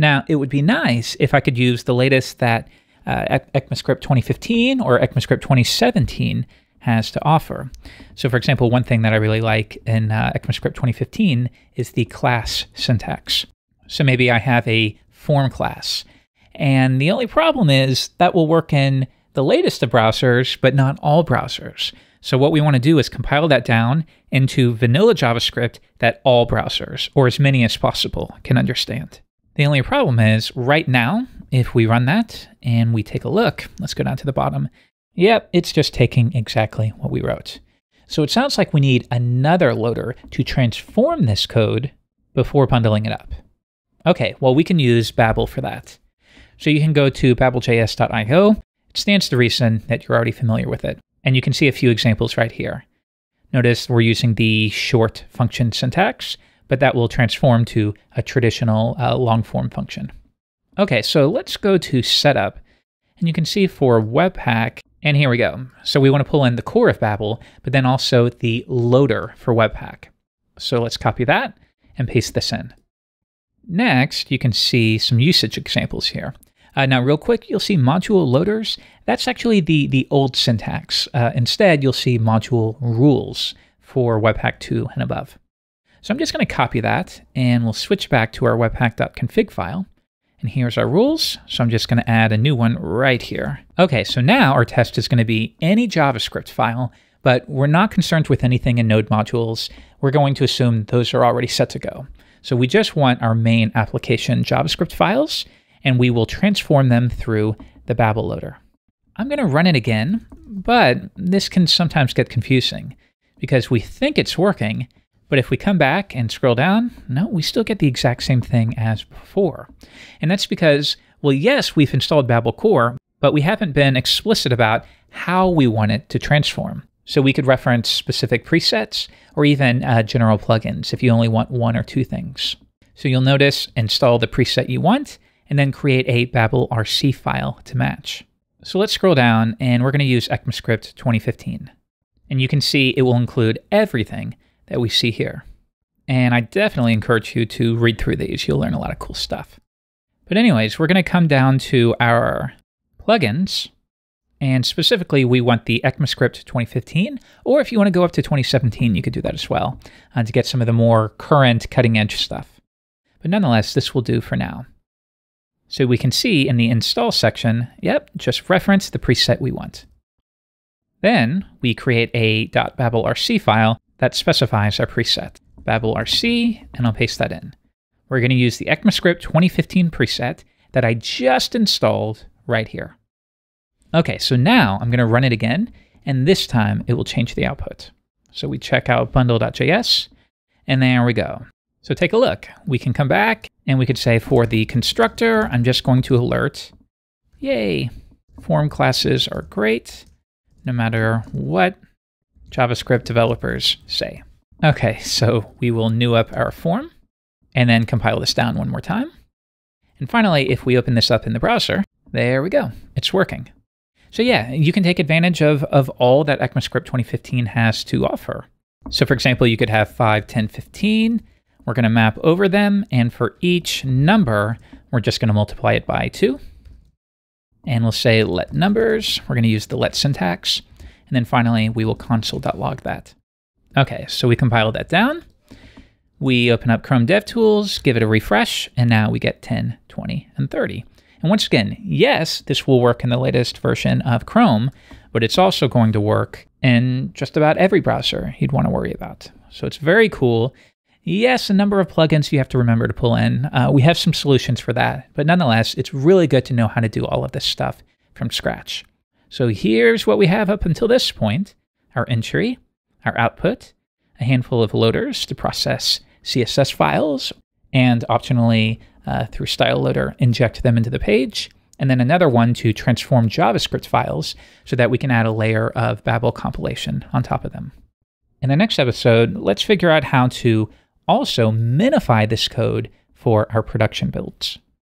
Now, it would be nice if I could use the latest that uh, ECMAScript 2015 or ECMAScript 2017 has to offer. So, for example, one thing that I really like in uh, ECMAScript 2015 is the class syntax. So maybe I have a form class, and the only problem is that will work in the latest of browsers, but not all browsers. So what we want to do is compile that down into vanilla JavaScript that all browsers, or as many as possible, can understand. The only problem is right now, if we run that and we take a look, let's go down to the bottom. Yep, it's just taking exactly what we wrote. So it sounds like we need another loader to transform this code before bundling it up. Okay, well, we can use Babel for that. So you can go to babeljs.io. It stands to reason that you're already familiar with it. And you can see a few examples right here. Notice we're using the short function syntax, but that will transform to a traditional uh, long form function. Okay, so let's go to setup. And you can see for Webpack, and here we go. So we want to pull in the core of Babel, but then also the loader for Webpack. So let's copy that and paste this in. Next, you can see some usage examples here. Uh, now, real quick, you'll see module loaders. That's actually the, the old syntax. Uh, instead, you'll see module rules for Webpack 2 and above. So I'm just going to copy that, and we'll switch back to our webpack.config file. And here's our rules. So I'm just going to add a new one right here. Okay, so now our test is going to be any JavaScript file, but we're not concerned with anything in node modules. We're going to assume those are already set to go. So we just want our main application JavaScript files, and we will transform them through the Babel loader. I'm going to run it again, but this can sometimes get confusing because we think it's working, but if we come back and scroll down, no, we still get the exact same thing as before. And that's because, well, yes, we've installed Babel Core, but we haven't been explicit about how we want it to transform. So we could reference specific presets or even uh, general plugins if you only want one or two things. So you'll notice install the preset you want and then create a Babel RC file to match. So let's scroll down and we're going to use ECMAScript 2015. And you can see it will include everything that we see here. And I definitely encourage you to read through these. You'll learn a lot of cool stuff. But anyways, we're going to come down to our plugins. And specifically, we want the ECMAScript 2015, or if you want to go up to 2017, you could do that as well uh, to get some of the more current cutting edge stuff. But nonetheless, this will do for now. So we can see in the install section, yep, just reference the preset we want. Then we create a .babelrc file that specifies our preset, babelrc, and I'll paste that in. We're going to use the ECMAScript 2015 preset that I just installed right here. Okay, so now I'm going to run it again, and this time it will change the output. So we check out bundle.js, and there we go. So take a look. We can come back and we could say for the constructor, I'm just going to alert, yay, form classes are great, no matter what JavaScript developers say. Okay, so we will new up our form and then compile this down one more time. And finally, if we open this up in the browser, there we go, it's working. So yeah, you can take advantage of, of all that ECMAScript 2015 has to offer. So for example, you could have 5, 10, 15, we're going to map over them, and for each number, we're just going to multiply it by 2. And we'll say let numbers. We're going to use the let syntax. And then finally, we will console.log that. Okay, so we compile that down. We open up Chrome DevTools, give it a refresh, and now we get 10, 20, and 30. And once again, yes, this will work in the latest version of Chrome, but it's also going to work in just about every browser you'd want to worry about. So it's very cool. Yes, a number of plugins you have to remember to pull in. Uh, we have some solutions for that, but nonetheless, it's really good to know how to do all of this stuff from scratch. So here's what we have up until this point our entry, our output, a handful of loaders to process CSS files, and optionally uh, through Style Loader, inject them into the page, and then another one to transform JavaScript files so that we can add a layer of Babel compilation on top of them. In the next episode, let's figure out how to also minify this code for our production builds.